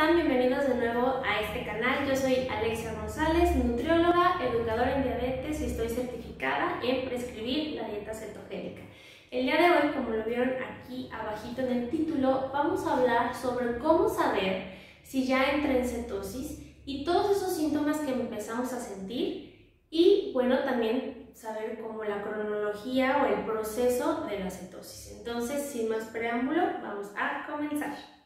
están? Bienvenidos de nuevo a este canal. Yo soy Alexia González, nutrióloga, educadora en diabetes y estoy certificada en prescribir la dieta cetogénica. El día de hoy, como lo vieron aquí abajito en el título, vamos a hablar sobre cómo saber si ya entré en cetosis y todos esos síntomas que empezamos a sentir y bueno, también saber cómo la cronología o el proceso de la cetosis. Entonces, sin más preámbulo, vamos a comenzar.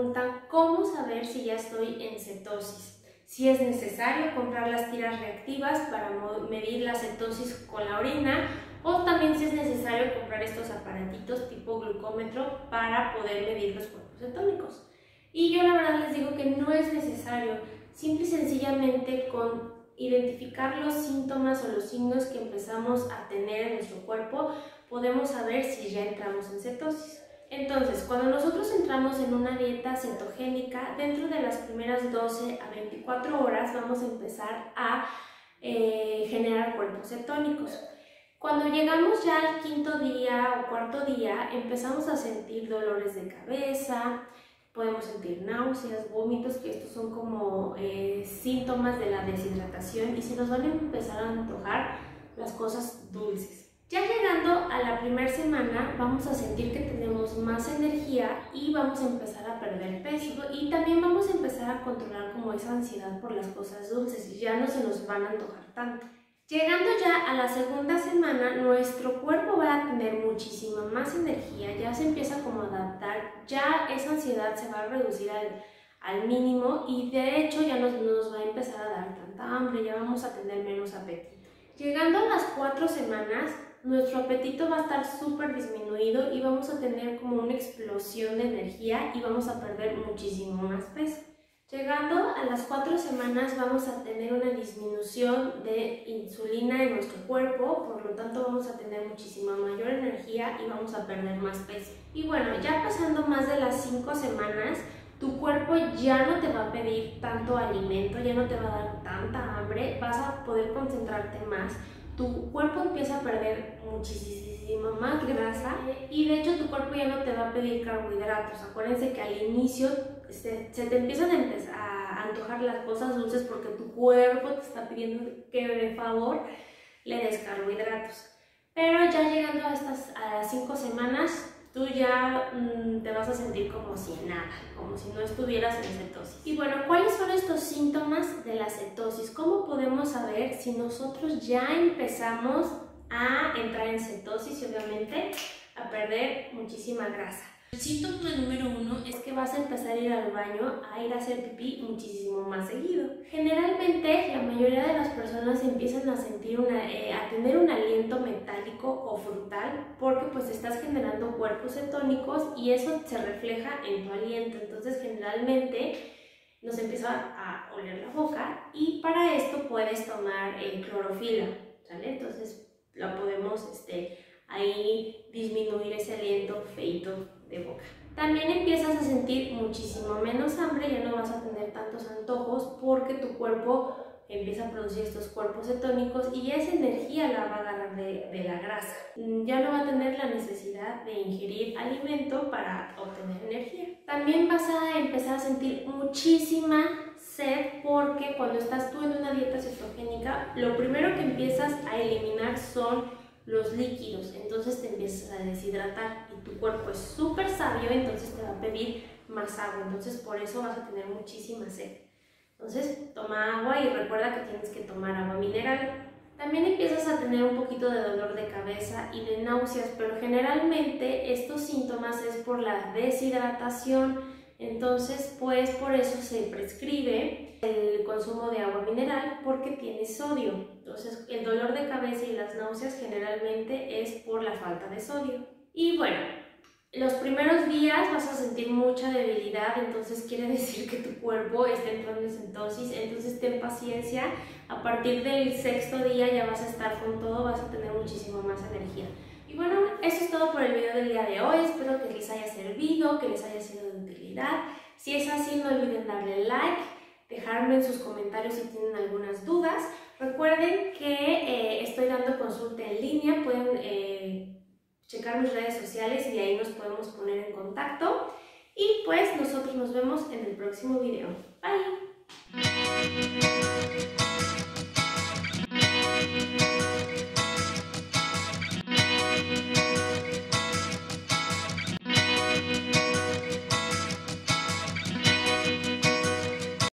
Preguntan cómo saber si ya estoy en cetosis, si es necesario comprar las tiras reactivas para medir la cetosis con la orina o también si es necesario comprar estos aparatitos tipo glucómetro para poder medir los cuerpos cetónicos. Y yo la verdad les digo que no es necesario, simple y sencillamente con identificar los síntomas o los signos que empezamos a tener en nuestro cuerpo, podemos saber si ya entramos en cetosis. Entonces, cuando nosotros entramos en una dieta cetogénica, dentro de las primeras 12 a 24 horas vamos a empezar a eh, generar cuerpos cetónicos. Cuando llegamos ya al quinto día o cuarto día, empezamos a sentir dolores de cabeza, podemos sentir náuseas, vómitos, que estos son como eh, síntomas de la deshidratación y se nos van a empezar a antojar las cosas dulces. Ya llegando a la primera semana vamos a sentir que tenemos más energía y vamos a empezar a perder peso y también vamos a empezar a controlar como esa ansiedad por las cosas dulces y ya no se nos van a antojar tanto. Llegando ya a la segunda semana, nuestro cuerpo va a tener muchísima más energía, ya se empieza como a adaptar, ya esa ansiedad se va a reducir al, al mínimo y de hecho ya nos, nos va a empezar a dar tanta hambre, ya vamos a tener menos apetito. Llegando a las cuatro semanas, nuestro apetito va a estar súper disminuido y vamos a tener como una explosión de energía y vamos a perder muchísimo más peso. Llegando a las cuatro semanas vamos a tener una disminución de insulina en nuestro cuerpo, por lo tanto vamos a tener muchísima mayor energía y vamos a perder más peso. Y bueno, ya pasando más de las cinco semanas, tu cuerpo ya no te va a pedir tanto alimento, ya no te va a dar tanta hambre, vas a poder concentrarte más, tu cuerpo empieza a perder muchísima más grasa y de hecho tu cuerpo ya no te va a pedir carbohidratos. Acuérdense que al inicio se, se te empiezan a, empezar a antojar las cosas dulces porque tu cuerpo te está pidiendo que de favor le des carbohidratos. Pero ya llegando a estas a 5 semanas, tú ya mm, te vas a sentir como si nada, como si no estuvieras en cetosis. Y bueno, ¿cuáles son estos síntomas de la cetosis? ¿Cómo podemos saber si nosotros ya empezamos a entrar en cetosis y obviamente a perder muchísima grasa? El síntoma número uno es que vas a empezar a ir al baño, a ir a hacer pipí muchísimo más seguido. Generalmente la mayoría de personas empiezan a sentir una, eh, a tener un aliento metálico o frutal porque pues estás generando cuerpos cetónicos y eso se refleja en tu aliento. Entonces generalmente nos empieza a oler la boca y para esto puedes tomar eh, clorofila, ¿sale? Entonces la podemos este, ahí disminuir ese aliento feito de boca. También empiezas a sentir muchísimo menos hambre, ya no vas a tener tantos antojos porque tu cuerpo empieza a producir estos cuerpos cetónicos y esa energía la va a agarrar de, de, la grasa. Mm, ya no va a tener la necesidad de ingerir alimento para obtener energía. También vas a empezar a sentir muchísima sed porque cuando estás tú en una dieta cetogénica, lo primero que empiezas a eliminar son los líquidos, entonces te empiezas a deshidratar y tu cuerpo es súper sabio, entonces te va a pedir más agua, entonces por eso vas a tener muchísima sed. Entonces toma agua y recuerda que tienes que tomar agua mineral. También empiezas a tener un poquito de dolor de cabeza y de náuseas, pero generalmente estos síntomas es por la deshidratación, entonces pues por eso se prescribe el consumo de agua mineral porque tiene sodio. Entonces, el dolor de cabeza y las náuseas generalmente es por la falta de sodio. Y bueno, los primeros días vas a sentir mucha debilidad, entonces quiere decir que tu cuerpo está entrando en cetosis, entonces ten paciencia. A partir del sexto día ya vas a estar con todo, vas a tener muchísima más energía. Y bueno, eso es todo por el video del día de hoy. Espero que les haya servido, que les haya sido de utilidad. Si es así, no olviden darle like, dejarme en sus comentarios si tienen algunas dudas. Recuerden que eh, estoy dando consulta en línea, pueden... Eh, checar mis redes sociales y ahí nos podemos poner en contacto. Y pues nosotros nos vemos en el próximo video. Bye.